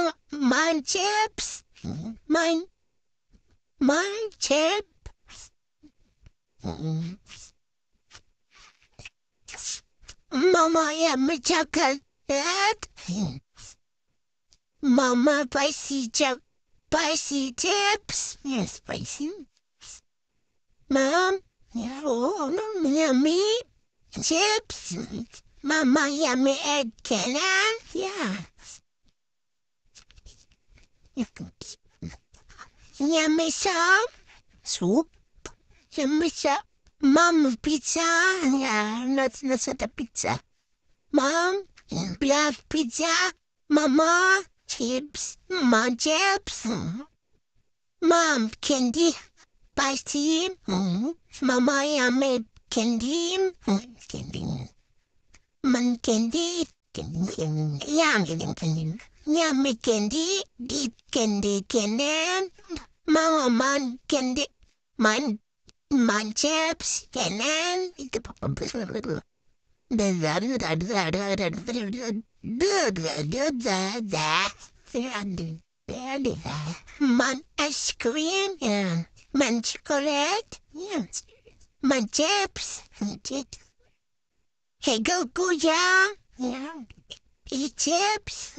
Mom, my chips. Mine. Mm-hmm. My chips. Mama, yummy chocolate. Hmm. Mama, spicy chocolate. Spicy chips. Yes, spicy. Mom, oh, yummy chips. Mm-hmm. Mama, yummy egg cannon. Yeah. Yummy soup. Soup. Mom, pizza. Yeah, not, not the pizza. Mom, love pizza. Mama, chips. Mom, chips. Mom, candy. Spicy. Mama, yummy candy. Candy. Man candy. Candy. Yummy candy. Yummy candy. Deep candy candy. Mama, man candy. Man, man chips. Candy. Man ice cream. Man chocolate. Man chips, Hey, go, go, yeah. Eat chips.